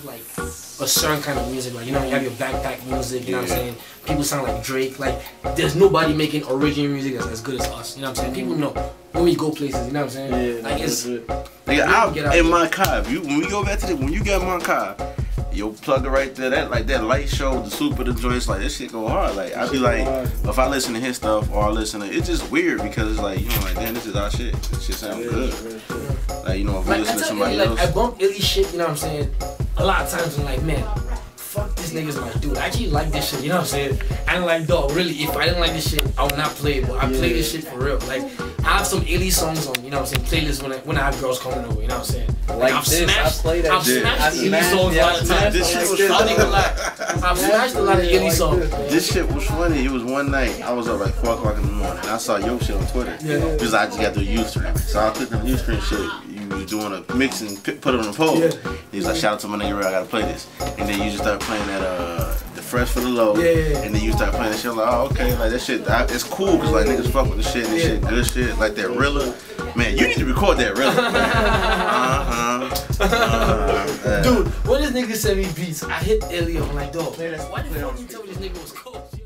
have like a certain kind of music, like you know, you have your backpack music. You know what I'm saying? People sound like Drake. Like there's nobody making original music that's as good as us. You know what I'm saying? People know when we go places. You know what I'm saying? Yeah, like it's. Nigga, get I, out in there. my car, if you, when we go back to the, when you get in my car, yo, plug it right there. That like that light show, the super, the joints, like this shit go hard. Like I be like, if I listen to his stuff or I listen to, it's just weird because it's like you know, like damn, this is our shit. This shit sound good. Like you know, if we Like, listen to somebody Illy, like, else. I bump illy shit, you know what I'm saying? A lot of times I'm like, man, fuck this nigga's my dude. I actually like this shit, you know what I'm saying? And like, dog, really, if I didn't like this shit, I would not play it. But I play this shit for real. Like, I have some illy songs on, you know what I'm saying, playlists when I, when I have girls coming over, you know what I'm saying? Like I've this, I smashed, play that I've shit. smashed I the illy smashed- songs yeah, a I lot of times. This shit was this. I ain't I've smashed a lot of illy songs. This shit was funny. It was one night. I was up like four o'clock in the morning. I saw your shit on Twitter. Yeah. Because I just got the Ustream. So I clicked on the Ustream shit. You was doing a mix and put it on the poll. Yeah. He was like, shout out to my nigga, I gotta play this. And then you just started playing that, uh, the Fresh for the Low. Yeah, yeah, yeah. And then you start playing that shit. I'm like, oh, okay. Like, that shit, I, it's cool because, like, niggas fuck with this shit and this shit, good shit. Like, that Rilla. Man, you need to record that Rilla. uh-huh. uh-huh. Dude, when this nigga sent me beats, I hit Illy. I'm like, dog, why the fuck you tell me this nigga was cold?